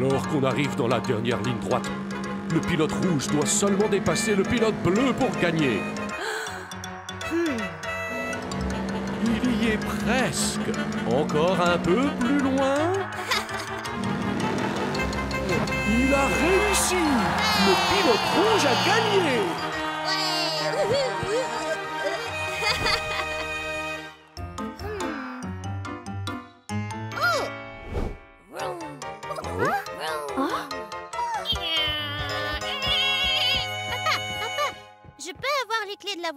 Alors qu'on arrive dans la dernière ligne droite, le pilote rouge doit seulement dépasser le pilote bleu pour gagner. Il y est presque. Encore un peu plus loin. Il a réussi. Le pilote rouge a gagné.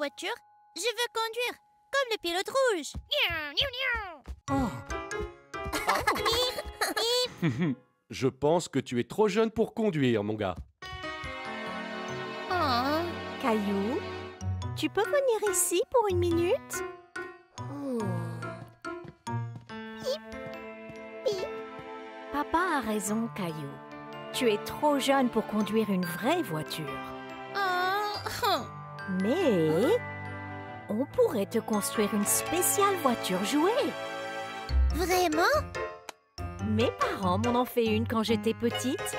Voiture Je veux conduire, comme le pilote rouge. Je pense que tu es trop jeune pour conduire, mon gars. Oh. Caillou, tu peux venir ici pour une minute? Papa a raison, Caillou. Tu es trop jeune pour conduire une vraie voiture. Oh. Mais on pourrait te construire une spéciale voiture jouée. Vraiment? Mes parents m'en ont fait une quand j'étais petite.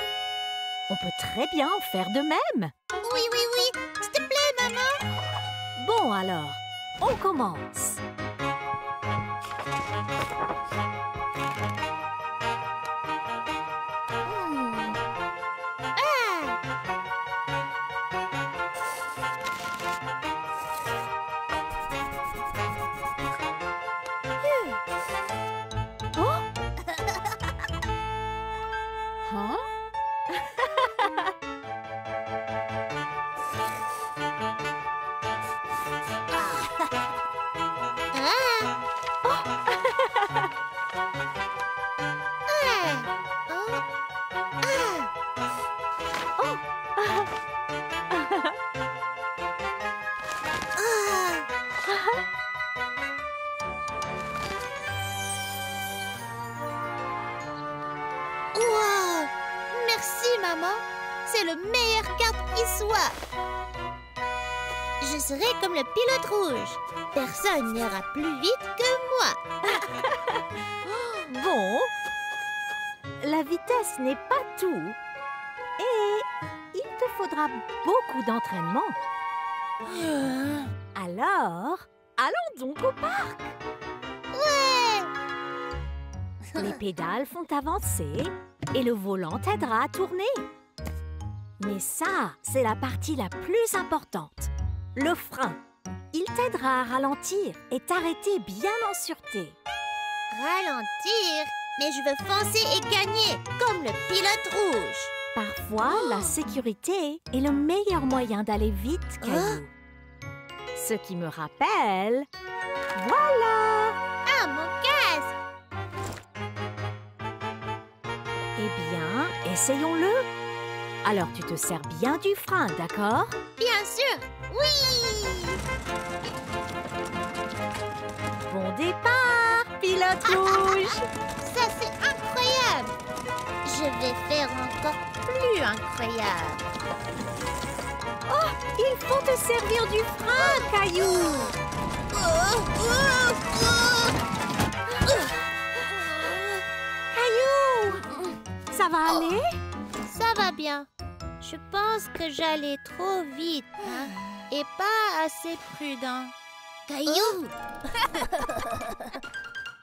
On peut très bien en faire de même. Oui, oui, oui. S'il te plaît, maman. Bon alors, on commence. Comme le pilote rouge. Personne n'ira plus vite que moi. Bon, la vitesse n'est pas tout. Et il te faudra beaucoup d'entraînement. Alors, allons donc au parc. Ouais Les pédales font avancer et le volant t'aidera à tourner. Mais ça, c'est la partie la plus importante. Le frein. Il t'aidera à ralentir et t'arrêter bien en sûreté. Ralentir Mais je veux foncer et gagner, comme le pilote rouge. Parfois, la sécurité est le meilleur moyen d'aller vite, Caillou. Ce qui me rappelle... Voilà Ah, mon casque Eh bien, essayons-le. Alors tu te sers bien du frein, d'accord? Bien sûr Oui Bon départ, pilote rouge Ça, c'est incroyable Je vais faire encore plus incroyable. Oh, il faut te servir du frein, Caillou Oh, oh, oh. Caillou Ça va Oh. aller? Ça va bien. Je pense que j'allais trop vite hein, et pas assez prudent. Caillou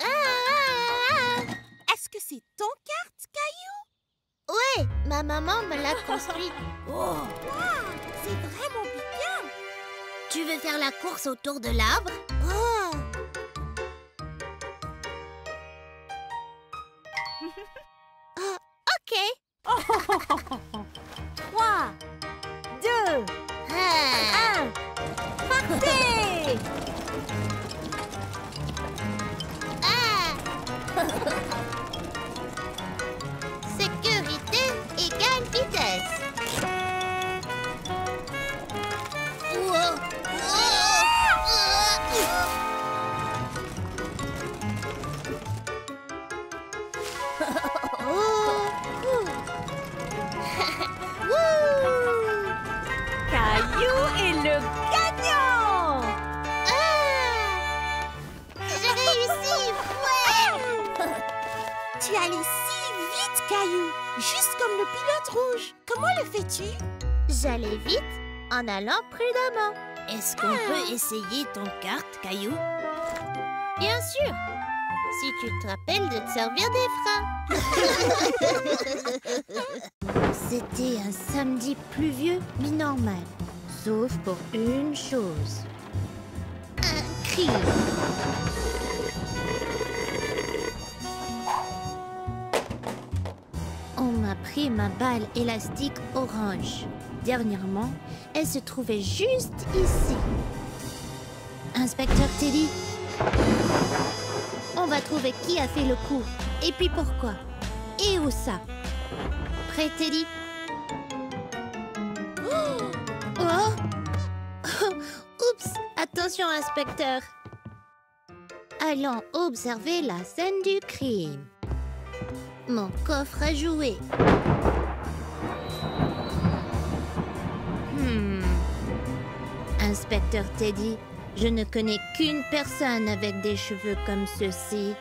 Ah, ah, ah. Est-ce que c'est ton kart, Caillou? Ouais, ma maman me l'a construit. Oh, c'est vraiment bien. Tu veux faire la course autour de l'arbre? Oh Ah, Ok. 3, 2, Ah. 1 Partez Ah. En allant prudemment. Est-ce qu'on peut essayer ton carte, Caillou? Bien sûr Si tu te rappelles de te servir des freins. C'était un samedi pluvieux, mais normal. Sauf pour une chose. Un cri. On m'a pris ma balle élastique orange. Dernièrement, elle se trouvait juste ici. Inspecteur Teddy, on va trouver qui a fait le coup et puis pourquoi? Et où ça? Prêt, Teddy? Oh Oups Attention, inspecteur Allons observer la scène du crime. Mon coffre à jouer. Hmm. Inspecteur Teddy, je ne connais qu'une personne avec des cheveux comme ceux-ci.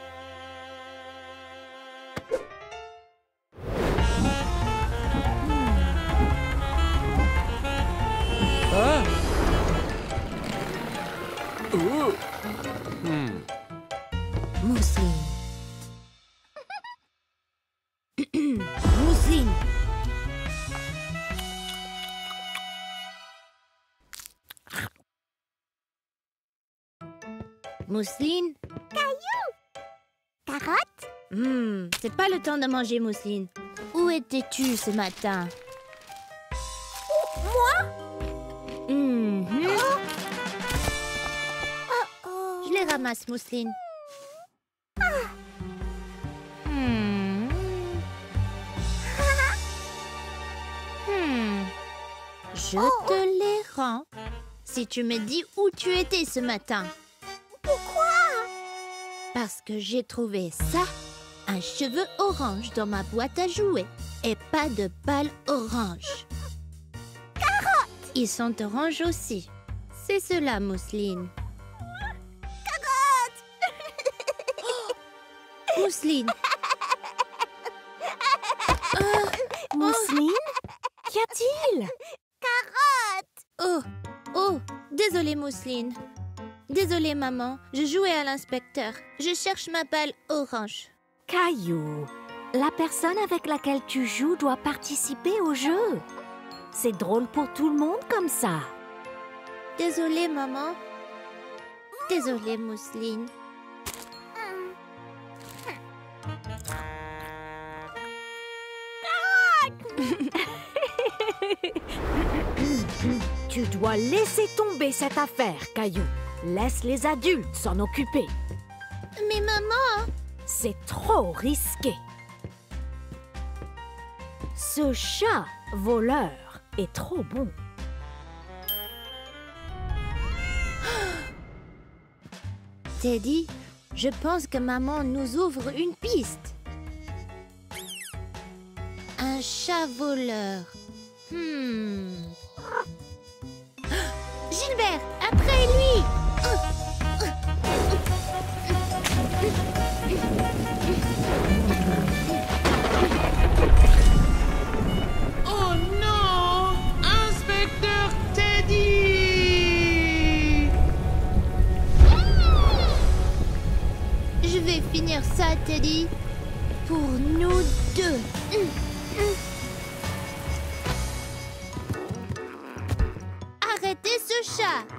Mousseline Carotte Hmm, c'est pas le temps de manger mousseline. Où étais-tu ce matin? Moi? Mhm. Oh Je les ramasse, mousseline. Hmm. Hmm. Je te les rends si tu me dis où tu étais ce matin. Parce que j'ai trouvé ça, un cheveu orange dans ma boîte à jouets et pas de balle orange. Carotte Ils sont oranges aussi. C'est cela, Mousseline. Mousseline. Mousseline? Qu'y a-t-il? Oh, oh, désolée, Mousseline. Désolée, maman. Je jouais à l'inspecteur. Je cherche ma balle orange. Caillou, la personne avec laquelle tu joues doit participer au jeu. C'est drôle pour tout le monde comme ça. Désolée, maman. Désolée, Mousseline. Tu dois laisser tomber cette affaire, Caillou. Laisse les adultes s'en occuper. Mais maman, C'est trop risqué. Ce chat voleur est trop bon. Teddy, je pense que maman nous ouvre une piste. Un chat voleur. Hmm. Gilbert, après lui Oh non Inspecteur Teddy Je vais finir ça, Teddy. Pour nous deux. Arrêtez ce chat.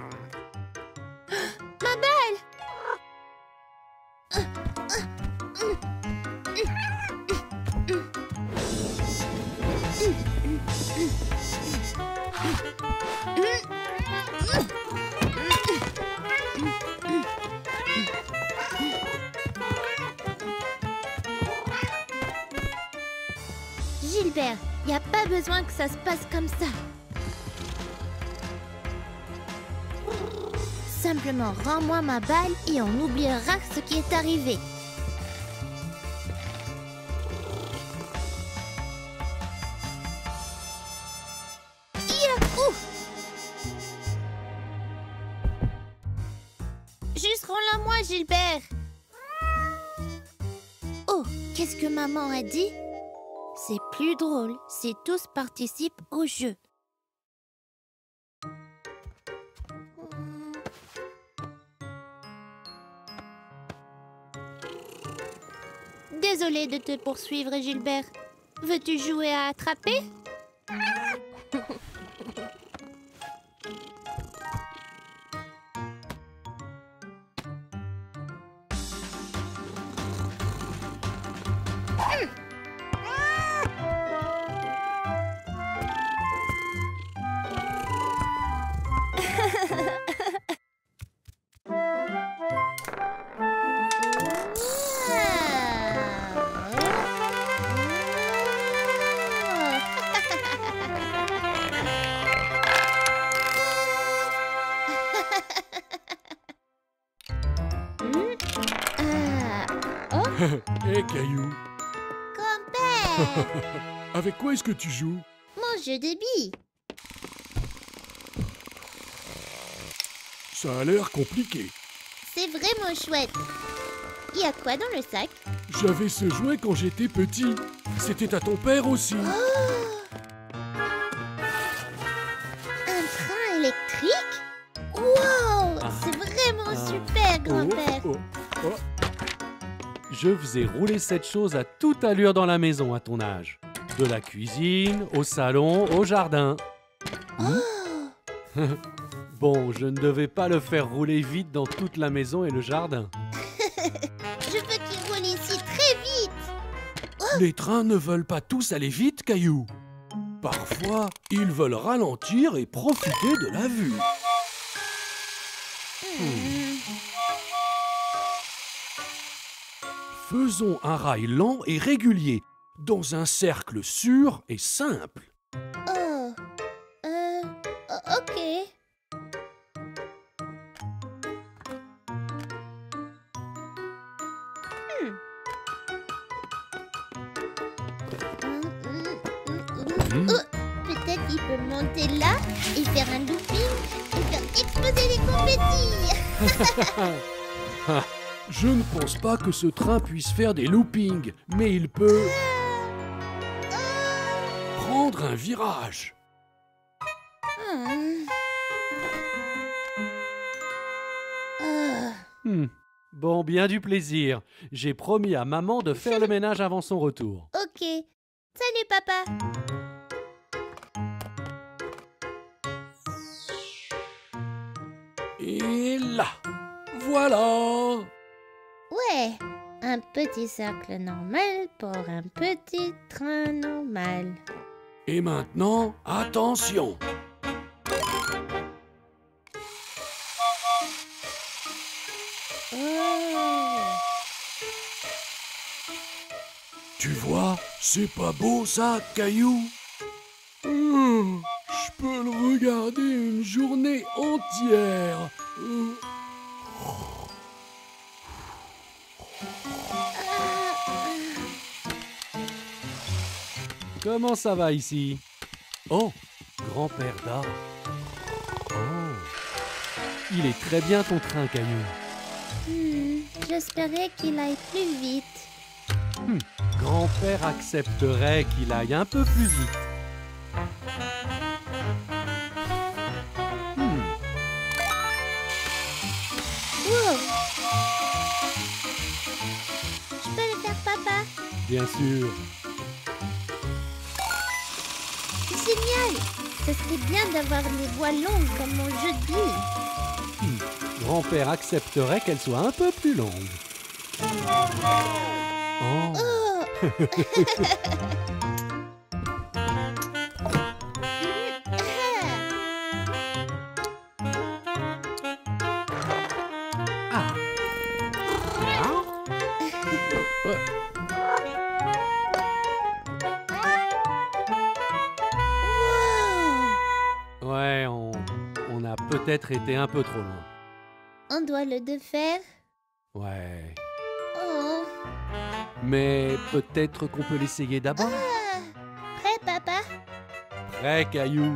Que ça se passe comme ça. Simplement rends-moi ma balle et on oubliera ce qui est arrivé. Yahoo Juste rends-la moi, Gilbert. Oh, qu'est-ce que maman a dit? Plus drôle si tous participent au jeu. Désolée de te poursuivre, Gilbert. Veux-tu jouer à attraper? avec quoi est-ce que tu joues? Mon jeu de billes Ça a l'air compliqué. C'est vraiment chouette. Il y a quoi dans le sac? J'avais ce jouet quand j'étais petit. C'était à ton père aussi. Un Je faisais rouler cette chose à toute allure dans la maison à ton âge. De la cuisine, au salon, au jardin. Hmm bon, je ne devais pas le faire rouler vite dans toute la maison et le jardin. Je veux qu'il roule ici très vite Les trains ne veulent pas tous aller vite, Caillou. Parfois, ils veulent ralentir et profiter de la vue. Faisons un rail lent et régulier, dans un cercle sûr et simple. Oh Euh... o- Ok. Hmm. Mm, mm, mm, mm. Hmm. Oh, Peut-être il peut monter là et faire un looping et faire exploser les confettis Je ne pense pas que ce train puisse faire des loopings, mais il peut prendre un virage. Hmm. Bon, bien du plaisir. J'ai promis à maman de faire le ménage avant son retour. Ok. Salut papa. Et là, voilà. Un petit cercle normal pour un petit train normal. Et maintenant, attention. Oh. Tu vois, c'est pas beau ça, Caillou Hum, Je peux le regarder une journée entière. Hum. Comment ça va ici? Oh, grand-père d'art. Oh. Il est très bien ton train, Caillou. Hmm, J'espérais qu'il aille plus vite. Grand-père accepterait qu'il aille un peu plus vite. Hmm, Wow. Je peux le faire, papa? Bien sûr. Génial Ce serait bien d'avoir les voies longues comme mon jeu de billes. Grand-père accepterait qu'elle soit un peu plus longue. Oh, Oh peut-être été un peu trop loin. On doit le défaire Ouais. Oh Mais peut-être qu'on peut l'essayer d'abord Ah. Prêt, papa? Prêt, Caillou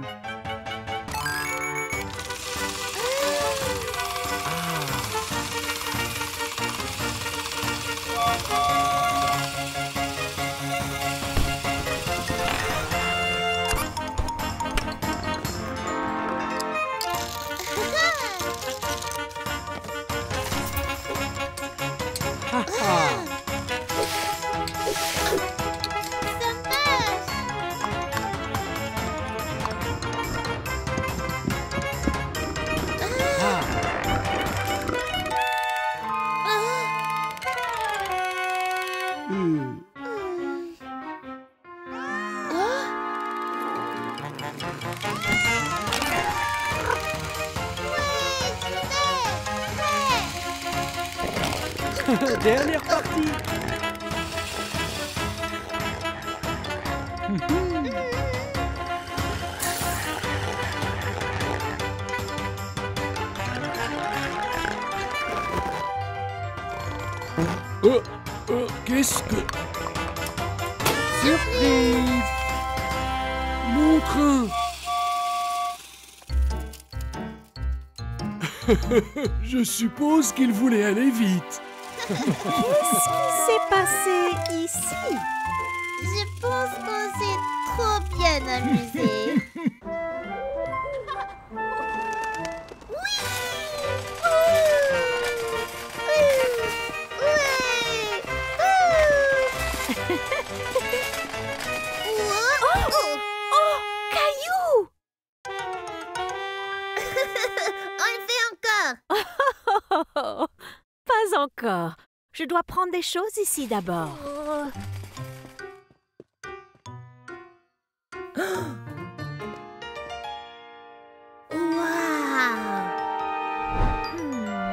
Dernière partie. Euh, euh, qu'est-ce que... Surprise. Mon train Je suppose qu'il voulait aller vite. Qu'est-ce qui s'est passé ici? Je pense qu'on s'est trop bien amusé. Encore. Je dois prendre des choses ici d'abord. Oh. Waouh Hmm.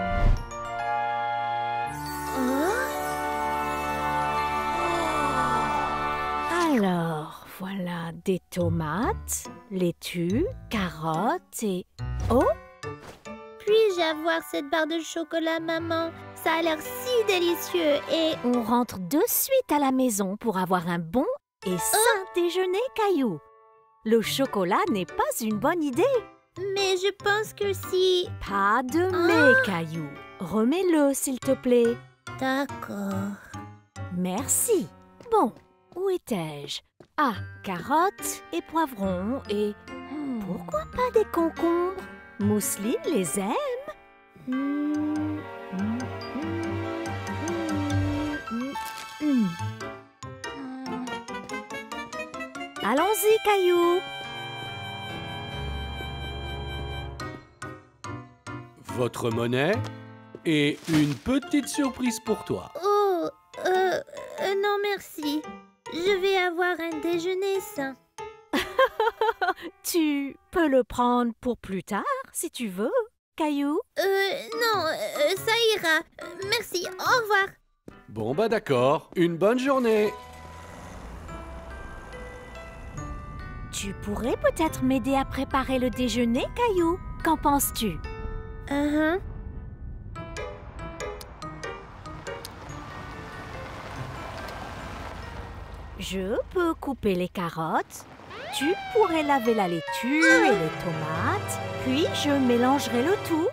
Alors, voilà des tomates, laitue, carottes et... Oh Puis-je avoir cette barre de chocolat, maman? Ça a l'air si délicieux et... On rentre de suite à la maison pour avoir un bon et sain déjeuner, Caillou. Le chocolat n'est pas une bonne idée. Mais je pense que si... Pas de mais, Caillou. Remets-le, s'il te plaît. D'accord. Merci. Bon, où étais-je? Ah, carottes et poivrons et... Pourquoi pas des concombres? Mousseline les aime Hmm. Hmm. Allons-y, Caillou. Votre monnaie et une petite surprise pour toi. Oh, euh, euh, non merci. Je vais avoir un déjeuner sain. Tu peux le prendre pour plus tard, si tu veux, Caillou. Euh, non, euh, ça ira. Merci, au revoir. Bon bah d'accord, une bonne journée. Tu pourrais peut-être m'aider à préparer le déjeuner, Caillou. Qu'en penses-tu? Uh-huh. Je peux couper les carottes. Tu pourrais laver la laitue et les tomates. Puis je mélangerai le tout.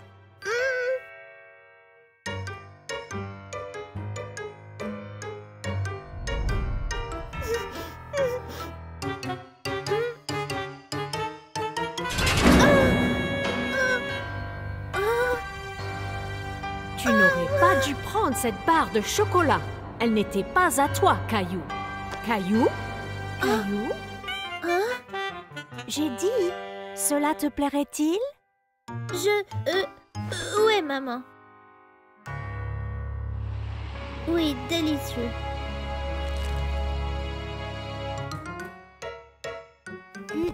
Cette barre de chocolat. Elle n'était pas à toi, Caillou. Caillou? Caillou? Hein? J'ai dit, cela te plairait-il? Je... Euh, euh, ouais, maman. Oui, délicieux. Mm.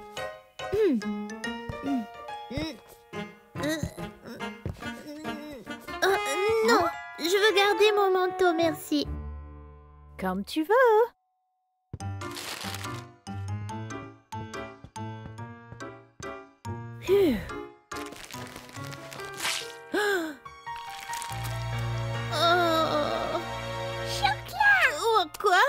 Mm. Je veux garder mon manteau, merci. Comme tu veux. Phew. Oh. Chocolat Oh, quoi?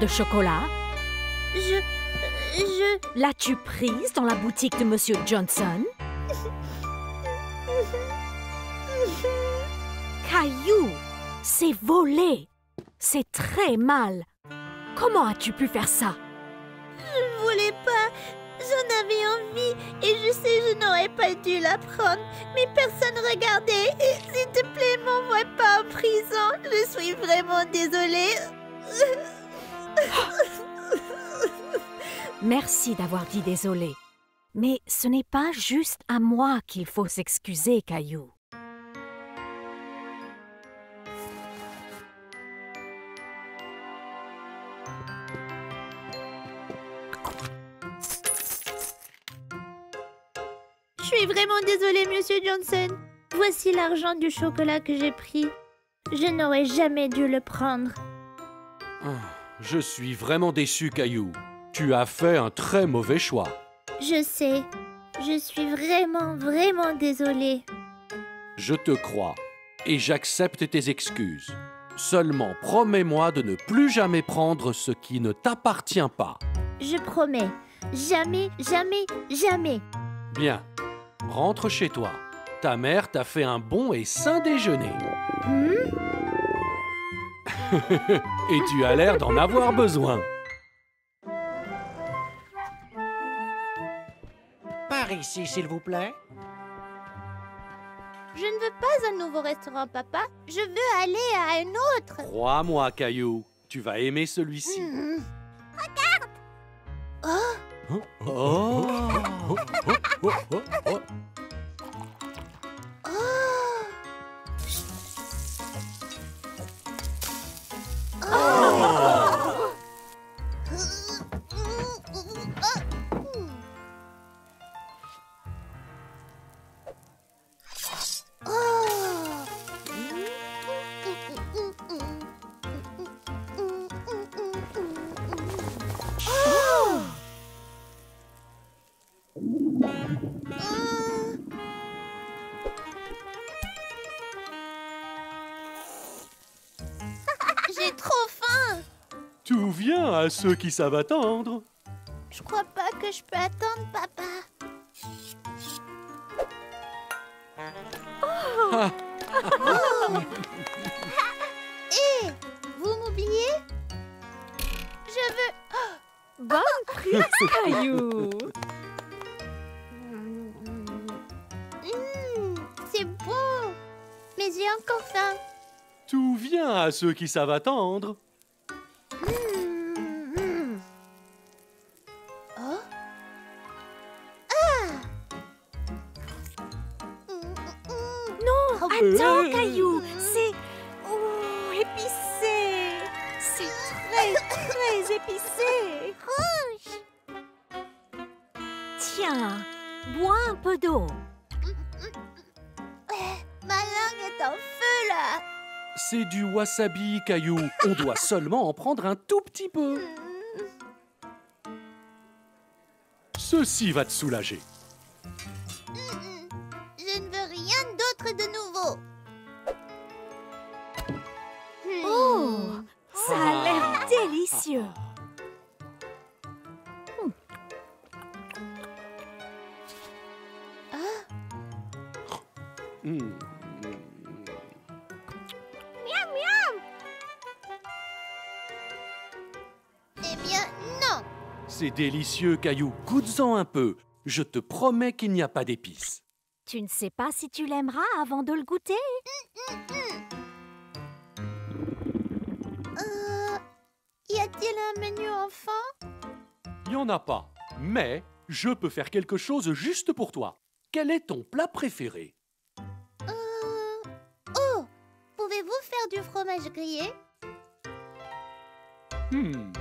De chocolat? Je... Je... L'as-tu prise dans la boutique de Monsieur Johnson? Caillou, c'est volé. C'est très mal. Comment as-tu pu faire ça? Je voulais pas... J'en avais envie et je sais je n'aurais pas dû la prendre, mais personne regardait. Et S'il te plaît, m'envoie pas en prison. Je suis vraiment désolée. Merci d'avoir dit désolé. Mais ce n'est pas juste à moi qu'il faut s'excuser, Caillou. Je suis vraiment désolée, Monsieur Johnson. Voici l'argent du chocolat que j'ai pris. Je n'aurais jamais dû le prendre. Ah, Je suis vraiment déçu, Caillou. Tu as fait un très mauvais choix. Je sais. Je suis vraiment, vraiment désolée. Je te crois et j'accepte tes excuses. Seulement promets-moi de ne plus jamais prendre ce qui ne t'appartient pas. Je promets. Jamais, jamais, jamais. Bien, rentre chez toi. Ta mère t'a fait un bon et sain déjeuner. Hmm? Et tu as l'air d'en avoir besoin. Par ici, s'il vous plaît. Je ne veux pas un nouveau restaurant, papa. Je veux aller à un autre. Crois-moi, Caillou, tu vas aimer celui-ci. Hmm. Oh. Oh, oh, oh, oh. J'ai trop faim. Tout vient à ceux qui savent attendre. Je crois pas que je peux attendre, papa. Hé, vous m'oubliez? Je veux... Bonne prise, Caillou. Hmm, c'est bon. Mais j'ai encore faim. Tout vient à ceux qui savent attendre. Wasabi, Caillou. On doit seulement en prendre un tout petit peu. Ceci va te soulager. Bien, non. C'est délicieux, Caillou. Goûte-en un peu. Je te promets qu'il n'y a pas d'épices. Tu ne sais pas si tu l'aimeras avant de le goûter? Euh, y a-t-il un menu enfant? Il n'y en a pas. Mais je peux faire quelque chose juste pour toi. Quel est ton plat préféré? Euh, Oh, pouvez-vous faire du fromage grillé? Hmm.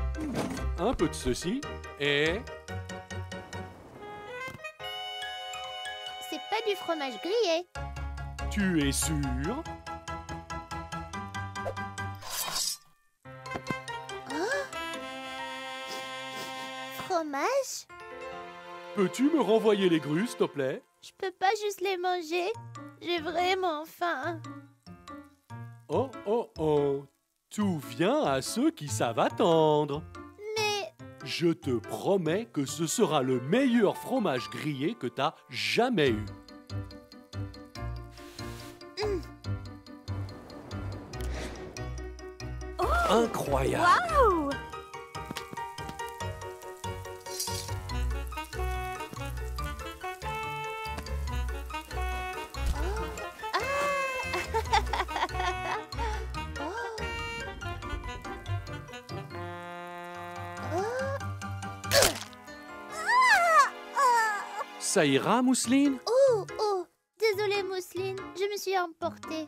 Un peu de ceci et... C'est pas du fromage grillé. Tu es sûr? Fromage? Peux-tu me renvoyer les grues, s'il te plaît? Je peux pas juste les manger. J'ai vraiment faim. Oh, oh, oh. Tout vient à ceux qui savent attendre. Je te promets que ce sera le meilleur fromage grillé que t'as jamais eu. Incroyable. Oh Ça ira, Mousseline? Oh, oh, désolée Mousseline, je me suis emportée.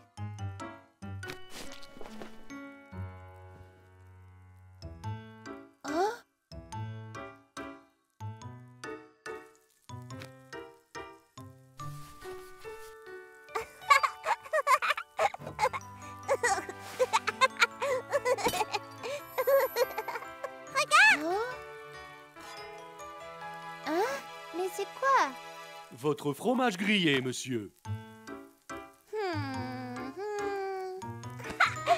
Votre fromage grillé, monsieur. Hmm, hmm.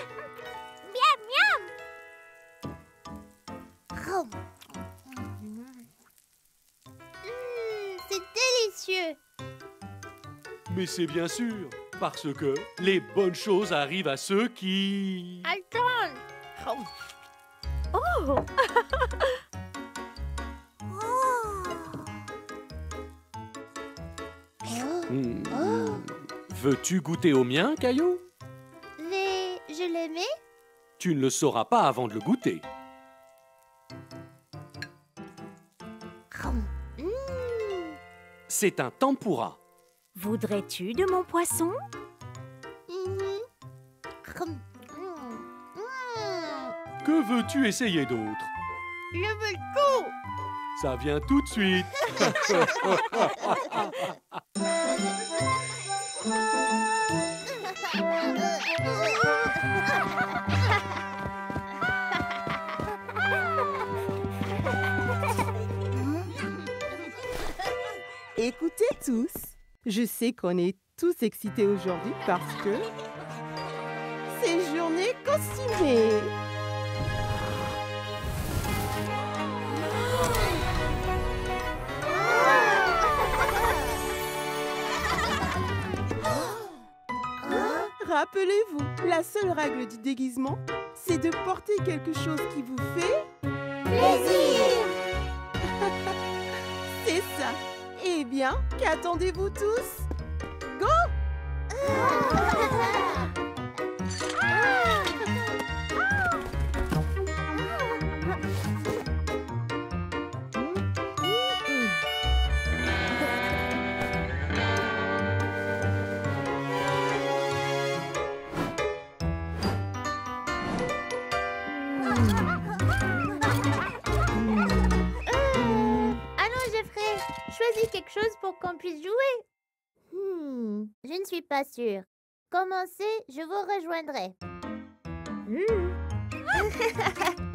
Hmm, c'est délicieux. Mais c'est bien sûr, parce que les bonnes choses arrivent à ceux qui... Attends. Oh Oh. Veux-tu goûter au mien, Caillou? Mais je l'aimais Tu ne le sauras pas avant de le goûter. C'est un tempura. Voudrais-tu de mon poisson? Que veux-tu essayer d'autre? Je veux tout. Ça vient tout de suite. Écoutez tous, je sais qu'on est tous excités aujourd'hui parce que c'est journée costumée. Rappelez-vous, la seule règle du déguisement, c'est de porter quelque chose qui vous fait Plaisir. Bien, qu'attendez-vous tous. Go pour qu'on puisse jouer. Hmm, je ne suis pas sûre. Commencez, je vous rejoindrai. Ah,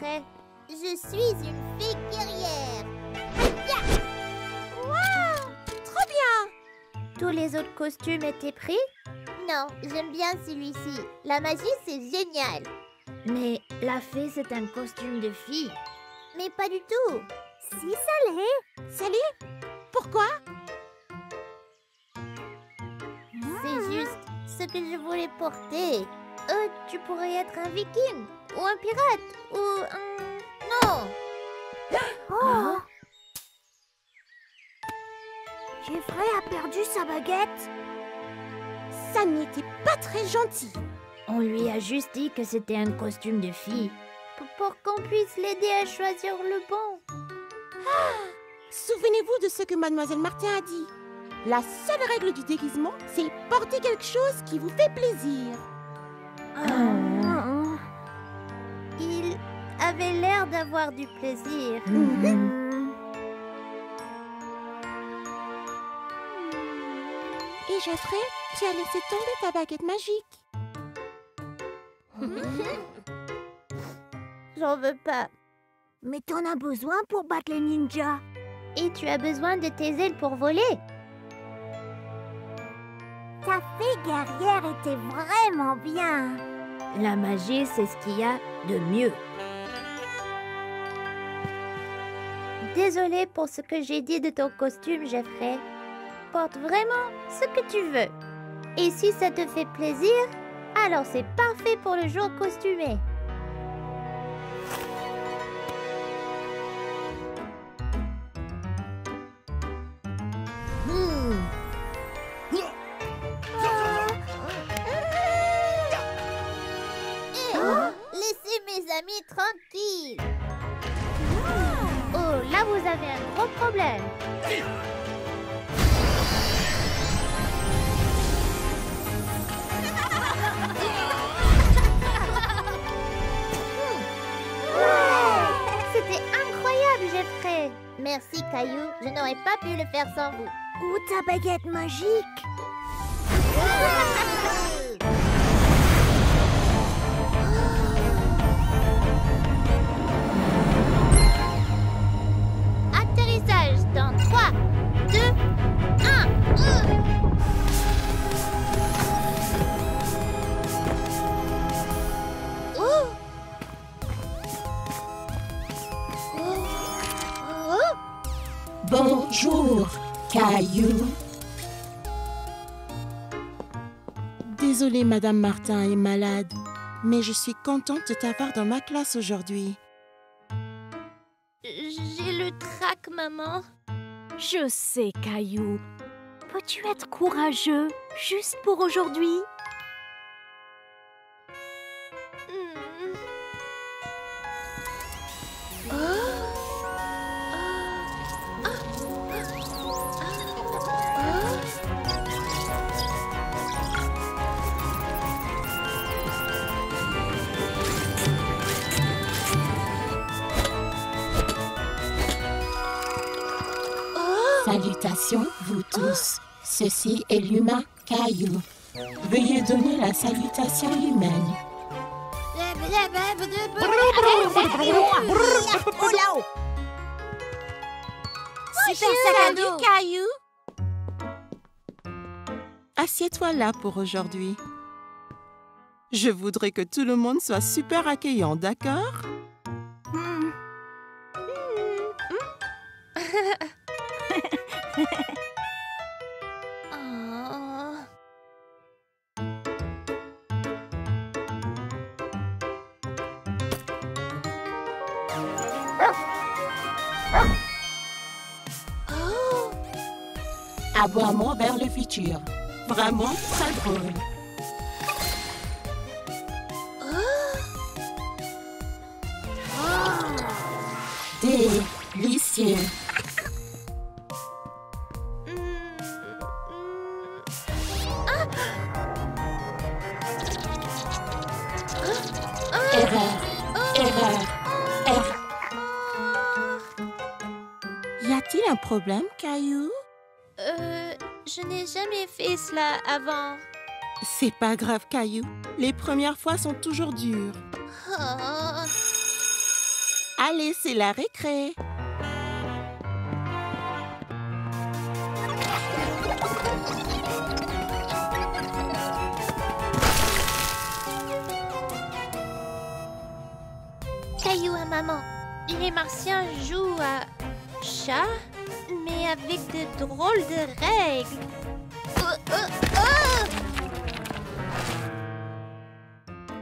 Je suis une fée guerrière. Trop bien Tous les autres costumes étaient pris? Non, j'aime bien celui-ci. La magie, c'est génial. Mais la fée, c'est un costume de fille. Mais pas du tout. Si ça l'est Salut Pourquoi? C'est juste ce que je voulais porter. Euh, tu pourrais être un viking. Ou un pirate Ou un... Non Oh Jeffrey a perdu sa baguette. Ça n'était pas très gentil. On lui a juste dit que c'était un costume de fille. P- Pour qu'on puisse l'aider à choisir le bon. Souvenez-vous de ce que Mademoiselle Martin a dit. La seule règle du déguisement, c'est porter quelque chose qui vous fait plaisir. Oh. Avait l'air d'avoir du plaisir. Et Jeffrey, tu as laissé tomber ta baguette magique. J'en veux pas. Mais t'en as besoin pour battre les ninjas. Et tu as besoin de tes ailes pour voler. Ta fée guerrière était vraiment bien. La magie, c'est ce qu'il y a de mieux. Désolée pour ce que j'ai dit de ton costume, Jeffrey. Porte vraiment ce que tu veux. Et si ça te fait plaisir, alors c'est parfait pour le jour costumé. Laissez mes amis tranquilles. Avez un gros problème. C'était incroyable, Jeffrey. Merci, Caillou. Je n'aurais pas pu le faire sans vous. Ou ta baguette magique. Bonjour, Caillou. Désolée, Madame Martin est malade, mais je suis contente de t'avoir dans ma classe aujourd'hui. J'ai le trac, maman. Je sais, Caillou. Peux-tu être courageux juste pour aujourd'hui? Salutations, vous tous. Ceci est l'humain Caillou. Veuillez donner la salutation humaine. Super sac Caillou. Assieds-toi là pour aujourd'hui. Je voudrais que tout le monde soit super accueillant, d'accord? Oh. Aboiement vers le futur. Vraiment très drôle. Délicieux. Problème, Caillou? Euh, je n'ai jamais fait cela avant. C'est pas grave, Caillou. Les premières fois sont toujours dures. Oh. Allez, c'est la récré. Caillou à maman. Les martiens jouent à chat, avec de drôles de règles. Oh, oh, oh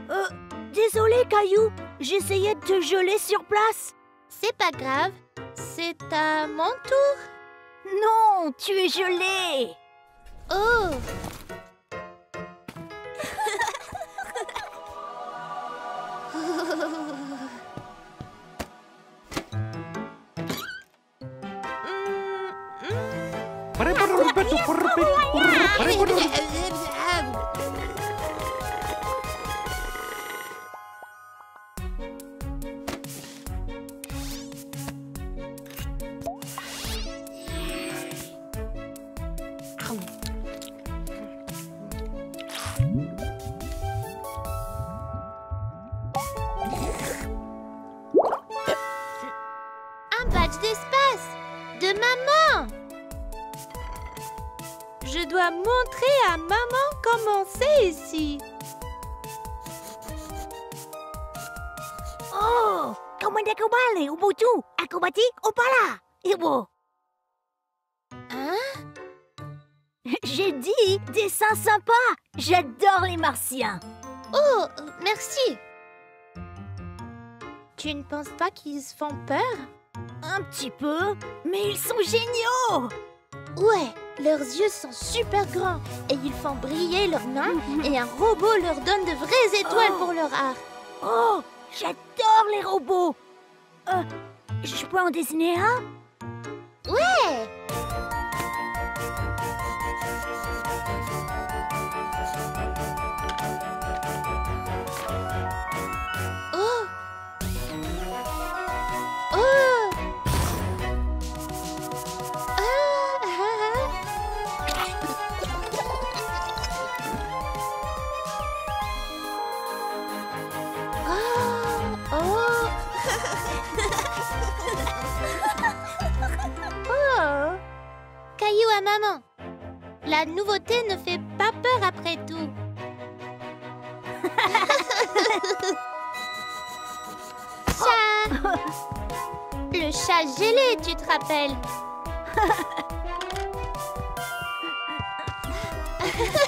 Euh, désolé, Caillou. J'essayais de te geler sur place. C'est pas grave. C'est à mon tour. Non, tu es gelé. Oh Un badge d'espace De maman Je dois montrer à maman comment c'est ici. Oh, kau mendakubali ubutu. Acrobatique au pala. Ibu. J'ai dit dessin sympa. J'adore les martiens. Oh, merci. Tu ne penses pas qu'ils se font peur? Un petit peu, mais ils sont géniaux. Ouais, leurs yeux sont super grands et ils font briller leurs mains et un robot leur donne de vraies étoiles Oh. pour leur art. Oh, j'adore les robots. Euh, je peux en dessiner un? Ouais à maman. La nouveauté ne fait pas peur après tout. Chat. Le chat gelé, tu te rappelles?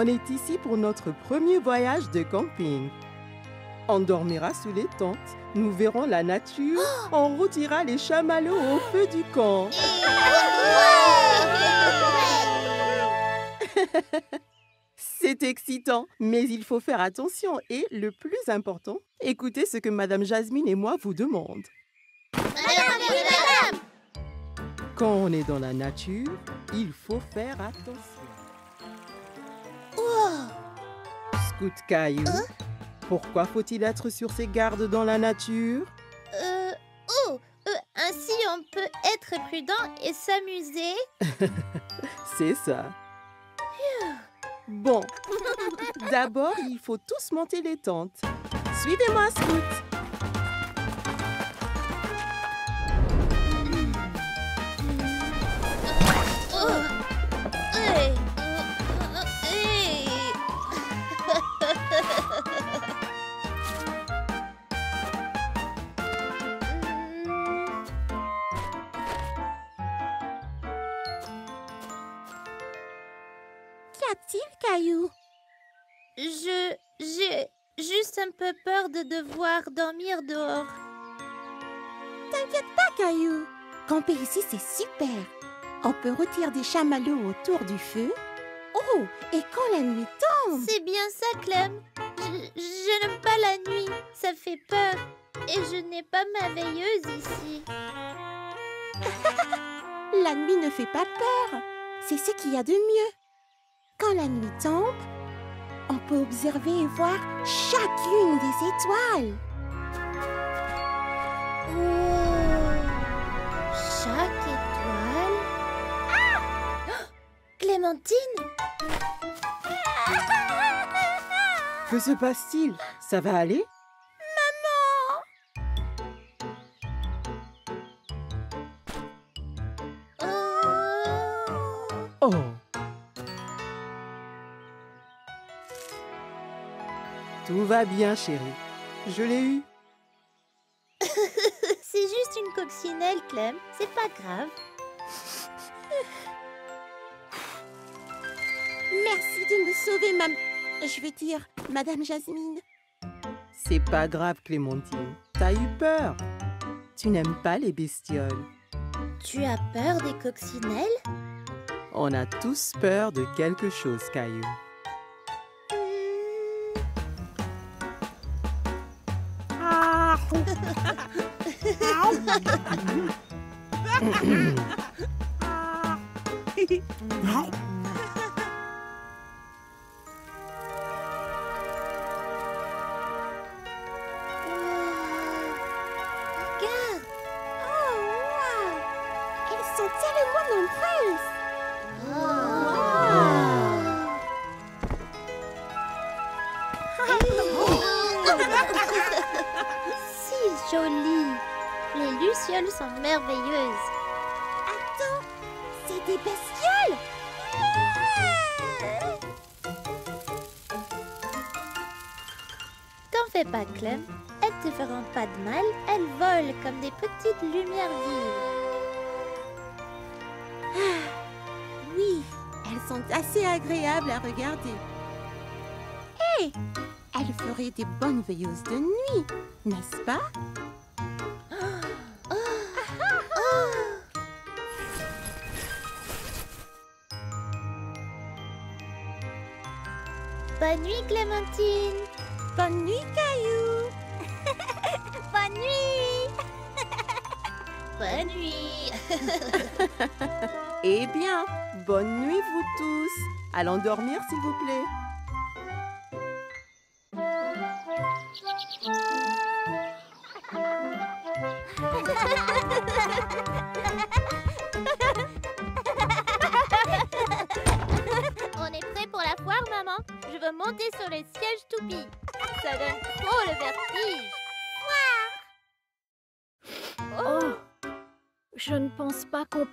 on est ici pour notre premier voyage de camping. On dormira sous les tentes, nous verrons la nature, on rôtira les chamallows au feu du camp. C'est excitant, mais il faut faire attention et, le plus important, écoutez ce que Madame Jasmine et moi vous demandent. Quand on est dans la nature, il faut faire attention. Scout Caillou, pourquoi faut-il être sur ses gardes dans la nature? Euh, oh, euh, ainsi on peut être prudent et s'amuser. C'est ça. Bon, d'abord, il faut tous monter les tentes. Suivez-moi, Scout. Dormir dehors. T'inquiète pas, Caillou. Camper ici, c'est super. On peut rôtir des chamallows autour du feu. Oh, et quand la nuit tombe? C'est bien ça, Clem. Je, je n'aime pas la nuit, ça fait peur. Et je n'ai pas ma veilleuse ici. La nuit ne fait pas peur. C'est ce qu'il y a de mieux. Quand la nuit tombe, on peut observer et voir chacune des étoiles. Clémentine Que se passe-t-il? Ça va aller? Oh. Oh Tout va bien, chérie. Je l'ai eu. C'est juste une coccinelle, Clem. C'est pas grave. Merci de me sauver, mam... Je veux dire, Madame Jasmine. C'est pas grave, Clémentine. T'as eu peur. Tu n'aimes pas les bestioles. Tu as peur des coccinelles? On a tous peur de quelque chose, Caillou. Pas, Clem. Elles te feront pas de mal. Elles volent comme des petites lumières vives. Oui, elles sont assez agréables à regarder. Hé Elles feraient des bonnes veilleuses de nuit, n'est-ce pas? Bonne nuit, Clémentine. Bonne nuit, Caillou Bonne nuit. Bonne nuit. Eh bien, bonne nuit, vous tous. Allons dormir, s'il vous plaît.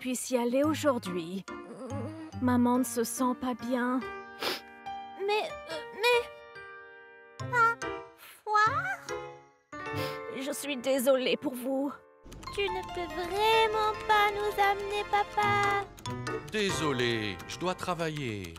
Puisse y aller aujourd'hui. Maman ne se sent pas bien. Mais, mais... Je suis désolée pour vous. Tu ne peux vraiment pas nous amener, papa. Désolé, je dois travailler.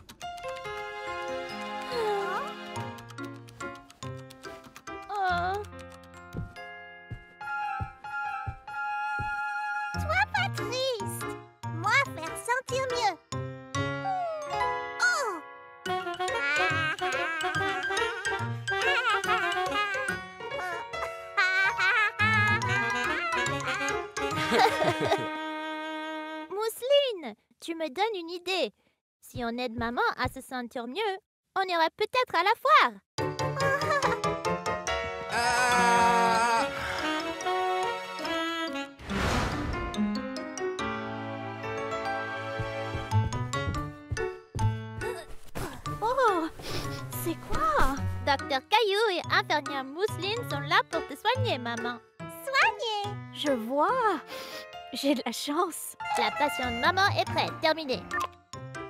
Mousseline, tu me donnes une idée. Si on aide maman à se sentir mieux, on ira peut-être à la foire. Oh, c'est quoi? Docteur Caillou et infirmière Mousseline sont là pour te soigner, maman. Je vois. J'ai de la chance. La passion de maman est prête. Terminé.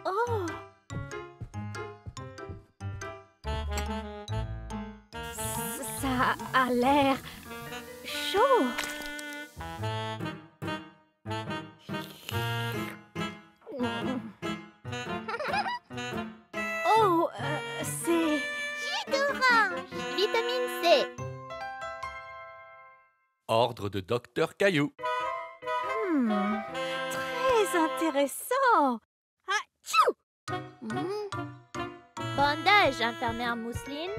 Oh. Ça a l'air chaud. Oh, euh, c'est... Jus d'orange. Vitamine C. Ordre de Docteur Caillou. Hmm, très intéressant. Bandage, infirmière Mousseline.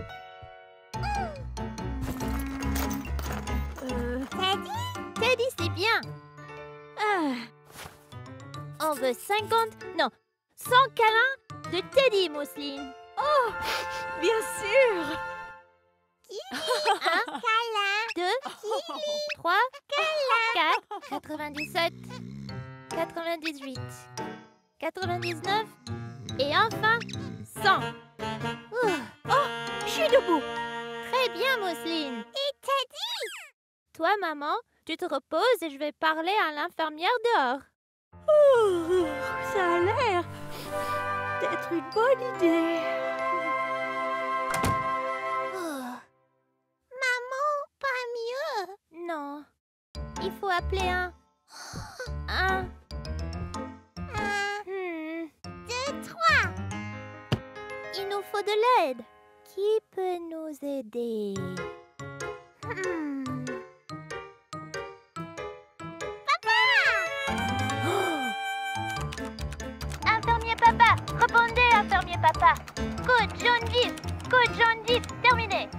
Euh, Teddy, c'est bien. ah, On veut 50, non, 100 câlins de Teddy, Mousseline. Oh, bien sûr Un câlin. Deux. Trois. Câlin. Quatre. 97. 98. 99. Et enfin, 100. Ouh. Je suis debout Très bien, Mousseline. Et t'as dit? Toi, maman, tu te reposes et je vais parler à l'infirmière dehors. Ça a l'air d'être une bonne idée. Il faut appeler un. Un. Un. Deux, trois. Il nous faut de l'aide. Qui peut nous aider? Hmm. Papa Infirmier papa Répondez, infirmier papa Code jaune vif Code jaune vif Terminé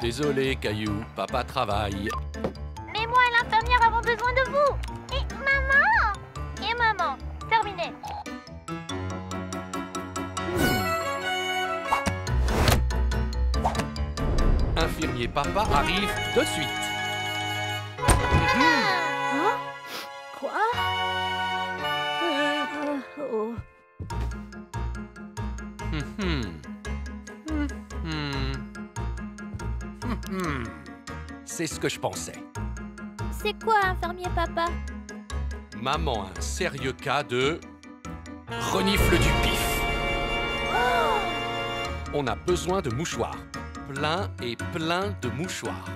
Désolé, Caillou, papa travaille. Mais moi et l'infirmière avons besoin de vous Et maman Et maman Terminé Infirmier papa arrive de suite. Hein? Quoi? Euh, oh. C'est ce que je pensais. C'est quoi, infirmier papa? Maman a un sérieux cas de renifle du pif. On a besoin de mouchoirs. Plein et plein de mouchoirs.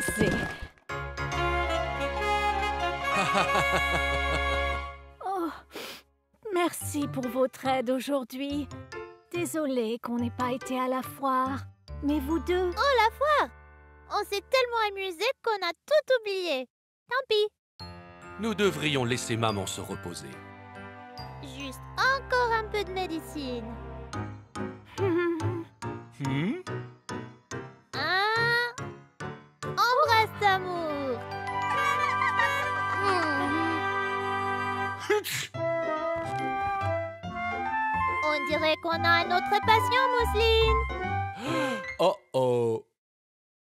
Assez. Oh, merci pour votre aide aujourd'hui. Désolée qu'on n'ait pas été à la foire. Mais vous deux, Oh, la foire On s'est tellement amusés qu'on a tout oublié. Tant pis. Nous devrions laisser maman se reposer. Juste encore un peu de médecine. Hmm? D'amour. On dirait qu'on a un autre patient, Mousseline.